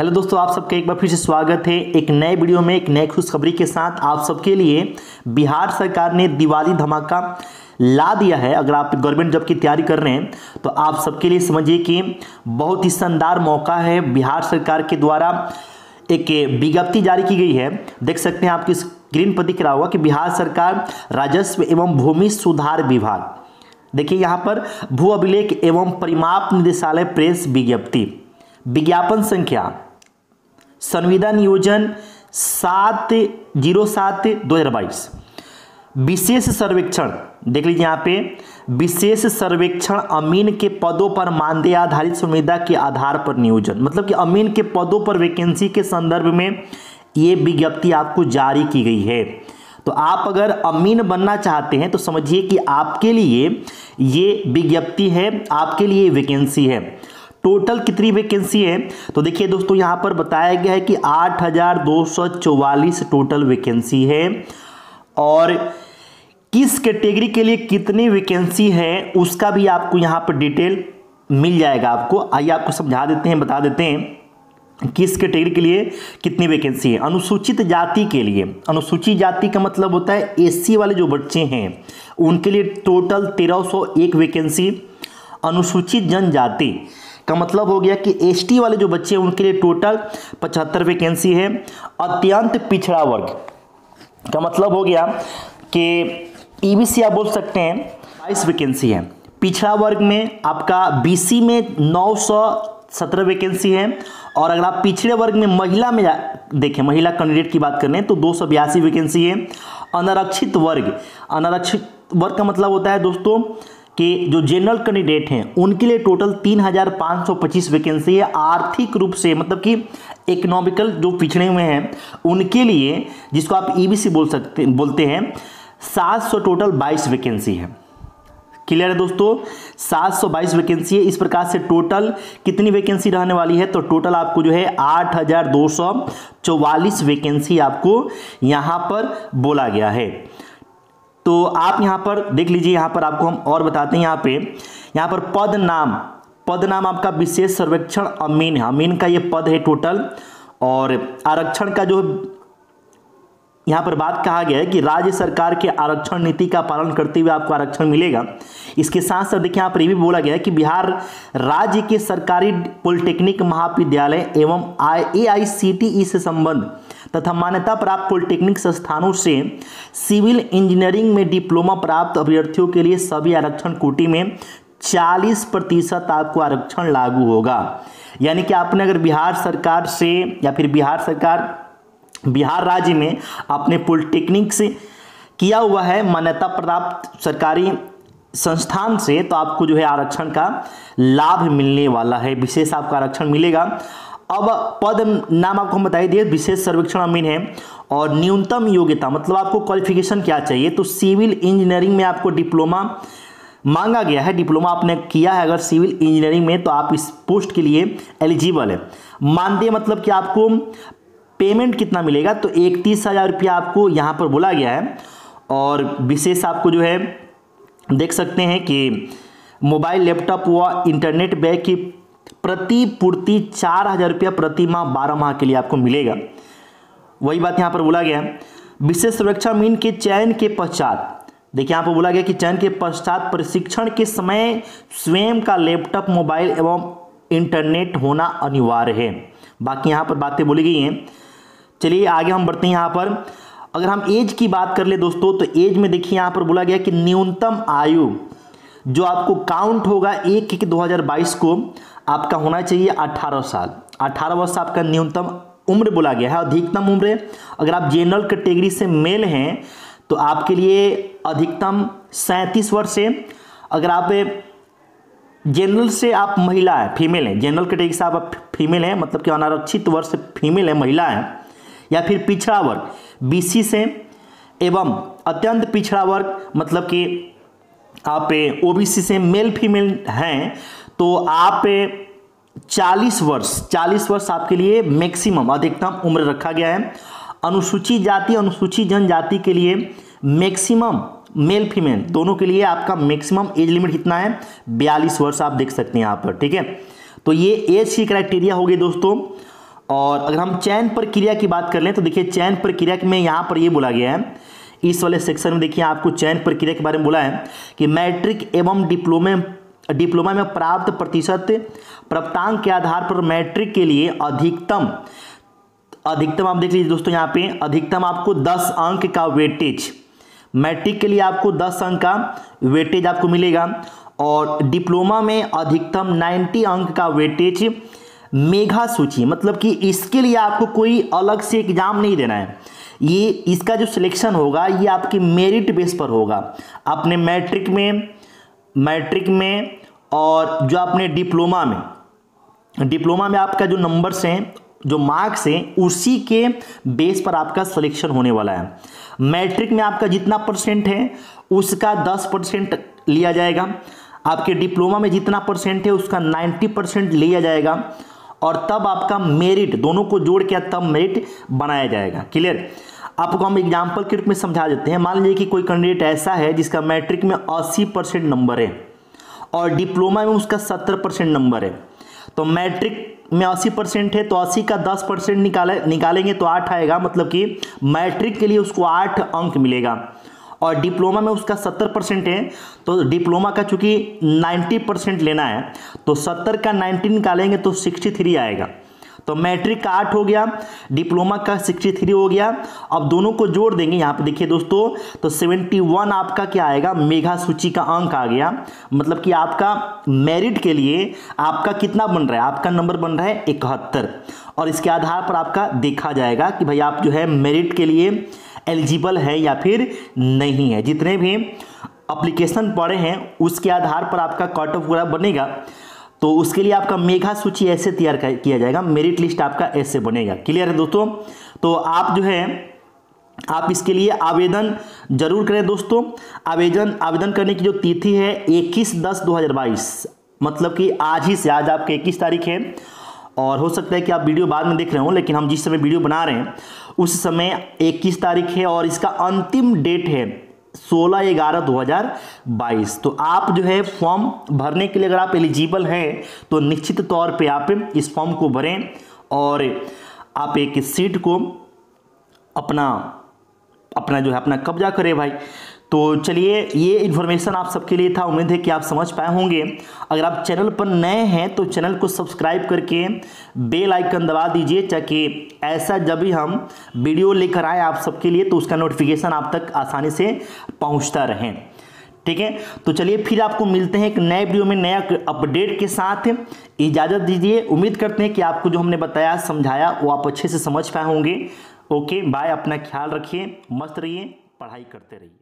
Hello दोस्तों, आप सबका एक बार फिर से स्वागत है एक नए वीडियो में, एक नए खुशखबरी के साथ। आप सबके लिए बिहार सरकार ने दिवाली धमाका ला दिया है। अगर आप गवर्नमेंट जॉब की तैयारी कर रहे हैं तो आप सबके लिए समझिए कि बहुत ही शानदार मौका है बिहार सरकार के द्वारा एक विज्ञप्ति जारी की गई है। देख सकते हैं आपकी स्क्रीन पर दिख रहा होगा कि बिहार सरकार राजस्व एवं भूमि सुधार विभाग, देखिए यहाँ पर, भू अभिलेख एवं परिमाप निदेशालय प्रेस विज्ञप्ति, विज्ञापन संख्या संविदा नियोजन सात ज़ीरो सात दो हज़ार बाईस। विशेष सर्वेक्षण, देख लीजिए यहाँ पे, विशेष सर्वेक्षण अमीन के पदों पर मानदेय आधारित संविदा के आधार पर नियोजन। मतलब कि अमीन के पदों पर वैकेंसी के संदर्भ में ये विज्ञप्ति आपको जारी की गई है। तो आप अगर अमीन बनना चाहते हैं तो समझिए कि आपके लिए ये विज्ञप्ति है, आपके लिए वैकेंसी है। टोटल कितनी वैकेंसी है? तो देखिए दोस्तों यहाँ पर बताया गया है कि 8,244 टोटल वैकेंसी है। और किस कैटेगरी के लिए कितनी वैकेंसी है उसका भी आपको यहाँ पर डिटेल मिल जाएगा आपको। आइए आपको समझा देते हैं बता देते हैं किस कैटेगरी के लिए कितनी वैकेंसी है। अनुसूचित जाति के लिए। अनुसूचित जाति का मतलब होता है एससी वाले जो बच्चे हैं उनके लिए टोटल 1301 वैकेंसी अनुसूचित जनजाति। का मतलब हो गया कि एसटी वाले जो बच्चे हैं, उनके लिए टोटल पचहत्तर वैकेंसी है, अत्यंत पिछड़ा वर्ग। का मतलब हो गया कि ईबीसी आप बोल सकते हैं बाईस वैकेंसी है। पिछड़ा वर्ग में आपका बीसी में नौ सौ सत्रह वैकेंसी है, और अगर आप पिछड़े वर्ग में महिला में देखें, महिला कैंडिडेट की बात करें तो दो सौ बयासी वैकेंसी है। अनारक्षित वर्ग अनारक्षित वर्ग का मतलब होता है, दोस्तों कि जो जनरल कैंडिडेट हैं उनके लिए टोटल 3,525 वैकेंसी है। आर्थिक रूप से मतलब कि इकोनॉमिकल जो पिछड़े हुए हैं उनके लिए जिसको आप ईबीसी बोल सकते बोलते हैं 700 टोटल 22 वैकेंसी है। क्लियर है दोस्तों? 722 वैकेंसी है। इस प्रकार से टोटल कितनी वैकेंसी रहने वाली है? तो टोटल आपको जो है 8,244 वैकेंसी आपको यहाँ पर बोला गया है। तो आप यहाँ पर देख लीजिए, यहाँ पर आपको हम और बताते हैं यहाँ पे। यहाँ पर पद नाम पद नाम आपका विशेष सर्वेक्षण अमीन है। अमीन का ये पद है टोटल और आरक्षण का जो यहाँ पर बात कहा गया है कि राज्य सरकार के आरक्षण नीति का पालन करते हुए आपको आरक्षण मिलेगा। इसके साथ साथ देखिए यहाँ पर ये भी बोला गया है कि बिहार राज्य के सरकारी पॉलिटेक्निक महाविद्यालय एवं आई ए आई से संबंध तथा मान्यता प्राप्त पॉलिटेक्निक संस्थानों से सिविल इंजीनियरिंग में डिप्लोमा प्राप्त अभ्यर्थियों के लिए सभी आरक्षण कोटि में 40 प्रतिशत आपको आरक्षण लागू होगा। यानी कि आपने अगर बिहार सरकार से या फिर बिहार सरकार, बिहार राज्य में आपने पॉलिटेक्निक से किया हुआ है मान्यता प्राप्त सरकारी संस्थान से तो आपको जो है आरक्षण का लाभ मिलने वाला है। विशेष आपका आरक्षण मिलेगा। अब पद नाम आपको हम बताई दिए, विशेष सर्वेक्षण अमीन है और न्यूनतम योग्यता मतलब आपको क्वालिफिकेशन क्या चाहिए? तो सिविल इंजीनियरिंग में आपको डिप्लोमा मांगा गया है। डिप्लोमा आपने किया है, अगर सिविल इंजीनियरिंग में तो आप इस पोस्ट के लिए एलिजिबल है। मानदेय मतलब कि आपको पेमेंट कितना मिलेगा? तो इकतीस हज़ार रुपया आपको यहाँ पर बोला गया है। और विशेष आपको जो है, देख सकते हैं कि मोबाइल लैपटॉप व इंटरनेट बैग की प्रति पूर्ति चार हज़ार रुपया प्रति माह बारह माह के लिए आपको मिलेगा। वही बात यहाँ पर बोला गया विशेष सुरक्षा मीन के चयन के पश्चात, देखिए यहाँ पर बोला गया कि चयन के पश्चात प्रशिक्षण के समय स्वयं का लैपटॉप, मोबाइल एवं इंटरनेट होना अनिवार्य है। बाकी यहाँ पर बातें बोली गई हैं। चलिए आगे हम बढ़ते हैं यहाँ पर। अगर हम एज की बात कर ले दोस्तों तो एज में देखिए यहाँ पर बोला गया कि न्यूनतम आयु, जो आपको काउंट होगा एक एक 2022 को आपका होना चाहिए 18 साल। 18 वर्ष आपका न्यूनतम उम्र बोला गया है, अधिकतम उम्र। अगर आप जनरल कैटेगरी से मेल हैं तो आपके लिए अधिकतम सैंतीस वर्ष है। अगर आप जनरल से आप महिला है फीमेल है जनरल कैटेगरी से आप फीमेल हैं मतलब कि अनारक्षित वर्ष फीमेल है, महिला है, या फिर पिछड़ा वर्ग बीसी से एवं अत्यंत पिछड़ा वर्ग मतलब कि आप ओबीसी से मेल फीमेल हैं तो आप 40 वर्ष 40 वर्ष आपके लिए मैक्सिमम अधिकतम उम्र रखा गया है। अनुसूचित जाति अनुसूचित जनजाति के लिए मैक्सिमम मेल फीमेल दोनों के लिए आपका मैक्सिमम एज लिमिट कितना है? बयालीस वर्ष आप देख सकते हैं यहाँ पर, ठीक है? तो ये एज की क्राइटेरिया होगी दोस्तों। और अगर हम चयन प्रक्रिया की बात कर लें तो देखिए चयन प्रक्रिया में यहाँ पर ये बोला गया है। इस वाले सेक्शन में देखिए आपको चयन प्रक्रिया के बारे में बोला है कि मैट्रिक एवं डिप्लोमे डिप्लोमा में प्राप्त प्रतिशत प्राप्तांक के आधार पर मैट्रिक के लिए अधिकतम अधिकतम आप देख लीजिए दोस्तों यहाँ पे, अधिकतम आपको 10 अंक का वेटेज, मैट्रिक के लिए आपको 10 अंक का वेटेज आपको मिलेगा और डिप्लोमा में अधिकतम 90 अंक का वेटेज मेघा सूची मतलब कि इसके लिए आपको कोई अलग से एग्ज़ाम नहीं देना है। ये, इसका जो सिलेक्शन होगा, ये आपके मेरिट बेस पर होगा। आपने मैट्रिक में मैट्रिक में और जो आपने डिप्लोमा में डिप्लोमा में आपका जो नंबर्स हैं, जो मार्क्स हैं, उसी के बेस पर आपका सिलेक्शन होने वाला है। मैट्रिक में आपका जितना परसेंट है, उसका दस परसेंट लिया जाएगा। आपके डिप्लोमा में जितना परसेंट है, उसका नाइन्टी परसेंट लिया जाएगा। और तब आपका मेरिट दोनों को जोड़ के तब मेरिट बनाया जाएगा। क्लियर आपको हम एग्ज़ाम्पल के रूप में समझा देते हैं। मान लीजिए कि कोई कैंडिडेट ऐसा है जिसका मैट्रिक में 80 परसेंट नंबर है। और डिप्लोमा में उसका 70 परसेंट नंबर है। तो मैट्रिक में 80 परसेंट है तो 80 का 10 परसेंट निकाले, निकालेंगे तो आठ आएगा मतलब कि मैट्रिक के लिए उसको आठ अंक मिलेगा। और डिप्लोमा में उसका सत्तर परसेंट है तो डिप्लोमा का चूँकि नाइन्टी परसेंट लेना है तो सत्तर का नाइन्टी निकालेंगे तो सिक्सटी थ्री आएगा। तो मैट्रिक का आठ हो गया, डिप्लोमा का सिक्सटी थ्री हो गया। अब दोनों को जोड़ देंगे, यहाँ पे देखिए दोस्तों तो सेवेंटी वन आपका क्या आएगा? मेघा सूची का अंक आ गया। मतलब कि आपका मेरिट के लिए आपका कितना बन रहा है? आपका नंबर बन रहा है इकहत्तर। और इसके आधार पर आपका देखा जाएगा कि भाई आप जो है मेरिट के लिए एलिजिबल है या फिर नहीं है। जितने भी अप्लीकेशन पड़े हैं, उसके आधार पर आपका कट ऑफ़ पूरा बनेगा। तो उसके लिए आपका मेघा सूची ऐसे तैयार किया जाएगा। मेरिट लिस्ट आपका ऐसे बनेगा। क्लियर है दोस्तों? तो आप जो है, आप इसके लिए आवेदन ज़रूर करें दोस्तों। आवेदन आवेदन करने की जो तिथि है, इक्कीस दस दो हज़ार बाईस। मतलब कि आज ही से, आज आपके इक्कीस तारीख है। और हो सकता है कि आप वीडियो बाद में देख रहे हो, लेकिन हम जिस समय वीडियो बना रहे हैं, उस समय इक्कीस तारीख है और इसका अंतिम डेट है। सोलह ग्यारह दो हज़ार बाईस। तो आप जो है फॉर्म भरने के लिए अगर आप एलिजिबल हैं तो निश्चित तौर पे आप इस फॉर्म को भरें और आप एक सीट को अपना अपना जो है, अपना कब्जा करें भाई। तो चलिए, ये इन्फॉर्मेशन आप सबके लिए था। उम्मीद है कि आप समझ पाए होंगे। अगर आप चैनल पर नए हैं तो चैनल को सब्सक्राइब करके बेल आइकन दबा दीजिए, ताकि ऐसा जब भी हम वीडियो लेकर आए आप सबके लिए तो उसका नोटिफिकेशन आप तक आसानी से पहुँचता रहे। ठीक है? तो चलिए, फिर आपको मिलते हैं एक नए वीडियो में नया अपडेट के साथ। इजाज़त दीजिए। उम्मीद करते हैं कि आपको जो हमने बताया, समझाया, वो आप अच्छे से समझ पाए होंगे। ओके बाय अपना ख्याल रखिए, मस्त रहिए, पढ़ाई करते रहिए।